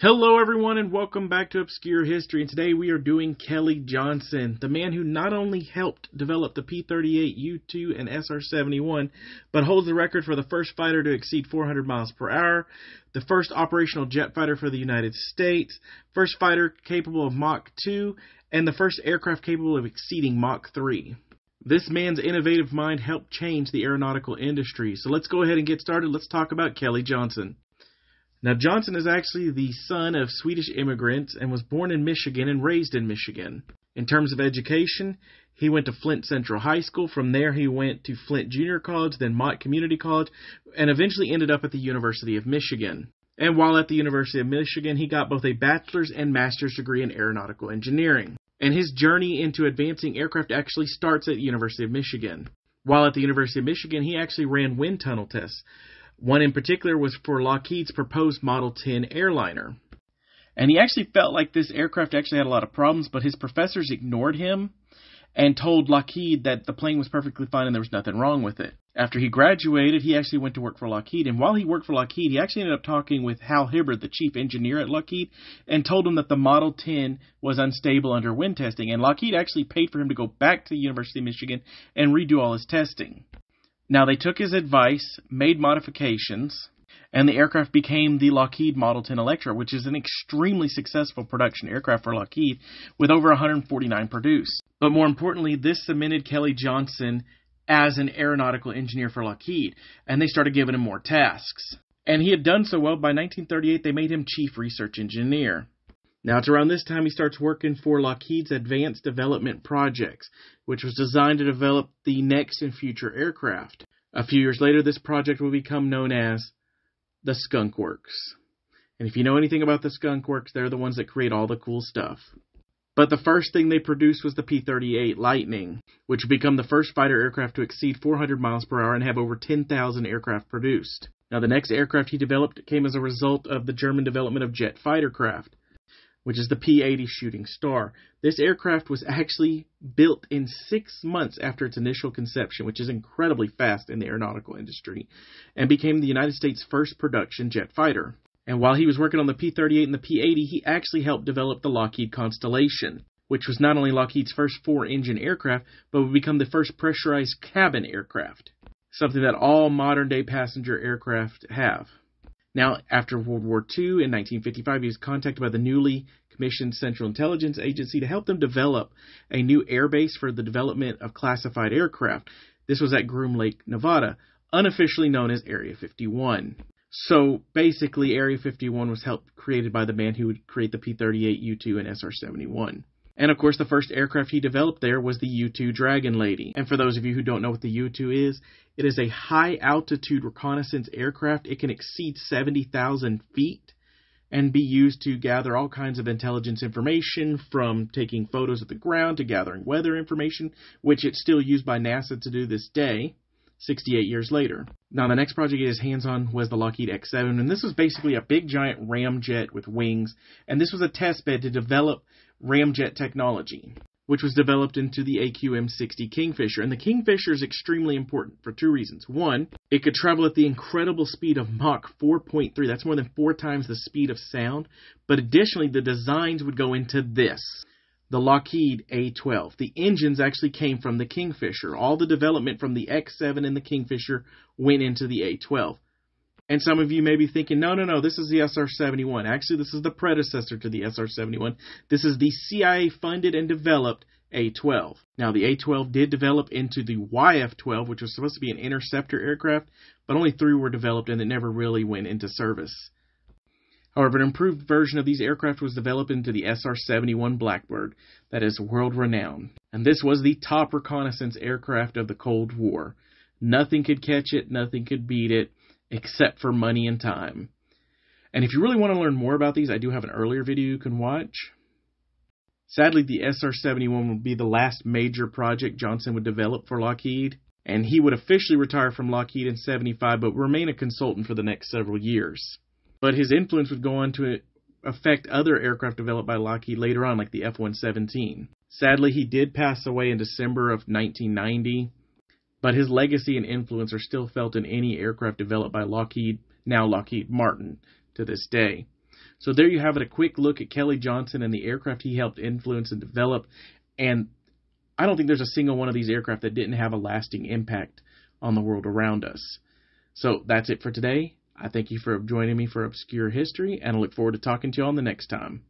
Hello, everyone, and welcome back to Obscure History. And today we are doing Kelly Johnson, the man who not only helped develop the P 38, U 2, and SR 71, but holds the record for the first fighter to exceed 400 miles per hour, the first operational jet fighter for the United States, first fighter capable of Mach 2, and the first aircraft capable of exceeding Mach 3. This man's innovative mind helped change the aeronautical industry. So let's go ahead and get started. Let's talk about Kelly Johnson. Now, Johnson is actually the son of Swedish immigrants and was born in Michigan and raised in Michigan. In terms of education, he went to Flint Central High School. From there, he went to Flint Junior College, then Mott Community College, and eventually ended up at the University of Michigan. And while at the University of Michigan, he got both a bachelor's and master's degree in aeronautical engineering. And his journey into advancing aircraft actually starts at the University of Michigan. While at the University of Michigan, he actually ran wind tunnel tests. One in particular was for Lockheed's proposed Model 10 airliner. And he actually felt like this aircraft actually had a lot of problems, but his professors ignored him and told Lockheed that the plane was perfectly fine and there was nothing wrong with it. After he graduated, he actually went to work for Lockheed, and while he worked for Lockheed, he actually ended up talking with Hal Hibbard, the chief engineer at Lockheed, and told him that the Model 10 was unstable under wind testing, and Lockheed actually paid for him to go back to the University of Michigan and redo all his testing. Now they took his advice, made modifications, and the aircraft became the Lockheed Model 10 Electra, which is an extremely successful production aircraft for Lockheed with over 149 produced. But more importantly, this cemented Kelly Johnson as an aeronautical engineer for Lockheed, and they started giving him more tasks. And he had done so well, by 1938 they made him chief research engineer. Now it's around this time he starts working for Lockheed's Advanced Development Projects, which was designed to develop the next and future aircraft. A few years later, this project will become known as the Skunk Works. And if you know anything about the Skunk Works, they're the ones that create all the cool stuff. But the first thing they produced was the P 38 Lightning, which would become the first fighter aircraft to exceed 400 miles per hour and have over 10,000 aircraft produced. Now, the next aircraft he developed came as a result of the German development of jet fighter craft which is the P 80 Shooting Star. This aircraft was actually built in six months after its initial conception, which is incredibly fast in the aeronautical industry, and became the United States' first production jet fighter. And while he was working on the P 38 and the P 80, he actually helped develop the Lockheed Constellation, which was not only Lockheed's first four engine aircraft, but would become the first pressurized cabin aircraft, something that all modern day passenger aircraft have. Now, after World War II in 1955, he was contacted by the newly commissioned Central Intelligence Agency to help them develop a new airbase for the development of classified aircraft. This was at Groom Lake, Nevada, unofficially known as Area 51. So basically, Area 51 was helped created by the man who would create the P 38, U 2, and SR 71. And of course, the first aircraft he developed there was the U 2 Dragon Lady. And for those of you who don't know what the U 2 is, it is a high altitude reconnaissance aircraft. It can exceed 70,000 feet and be used to gather all kinds of intelligence information from taking photos of the ground to gathering weather information, which it's still used by NASA to do this day. 68 years later. Now, the next project is hands on was the Lockheed X7, and this was basically a big giant ramjet with wings, and this was a test bed to develop ramjet technology, which was developed into the AQM 60 Kingfisher. And the Kingfisher is extremely important for two reasons. One, it could travel at the incredible speed of Mach 4.3, that's more than four times the speed of sound, but additionally, the designs would go into this the Lockheed A12. The engines actually came from the Kingfisher. All the development from the X7 and the Kingfisher went into the A12. And some of you may be thinking, no, no, no, this is the SR 71. Actually, this is the predecessor to the SR 71. This is the CIA funded and developed A12. Now, the A12 did develop into the YF 12, which was supposed to be an interceptor aircraft, but only three were developed and it never really went into service. However, an improved version of these aircraft was developed into the SR 71 Blackbird, that is world renowned. And this was the top reconnaissance aircraft of the Cold War. Nothing could catch it, nothing could beat it, except for money and time. And if you really want to learn more about these, I do have an earlier video you can watch. Sadly, the SR 71 would be the last major project Johnson would develop for Lockheed, and he would officially retire from Lockheed in 75 but remain a consultant for the next several years but his influence would go on to affect other aircraft developed by Lockheed later on, like the F 117. Sadly, he did pass away in December of 1990, but his legacy and influence are still felt in any aircraft developed by Lockheed, now Lockheed Martin, to this day. So there you have it, a quick look at Kelly Johnson and the aircraft he helped influence and develop. And I don't think there's a single one of these aircraft that didn't have a lasting impact on the world around us. So that's it for today. I thank you for joining me for Obscure History, and I look forward to talking to you on the next time.